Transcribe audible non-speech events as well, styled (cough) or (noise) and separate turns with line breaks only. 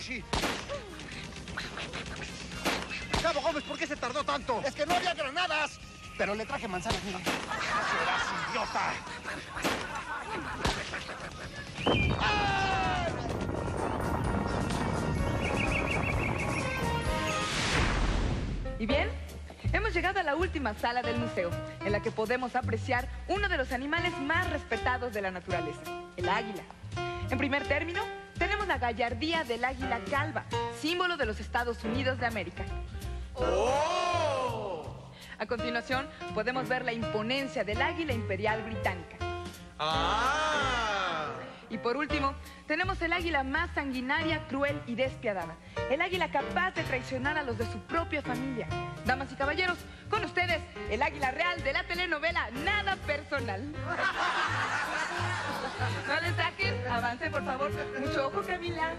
sí. Cabo Gómez, ¿por qué se tardó tanto?
Es que no había granadas. Pero le traje manzanas, mira.
¡Serás idiota!
Y bien, hemos llegado a la última sala del museo, en la que podemos apreciar uno de los animales más respetados de la naturaleza, el águila. En primer término, la gallardía del águila calva, símbolo de los Estados Unidos de América. A continuación, podemos ver la imponencia del águila imperial británica. Y por último, tenemos el águila más sanguinaria, cruel y despiadada. El águila capaz de traicionar a los de su propia familia. Damas y caballeros, con ustedes, el águila real de la telenovela Nada Personal. (laughs) avance, por favor. Mucho ojo, Camila.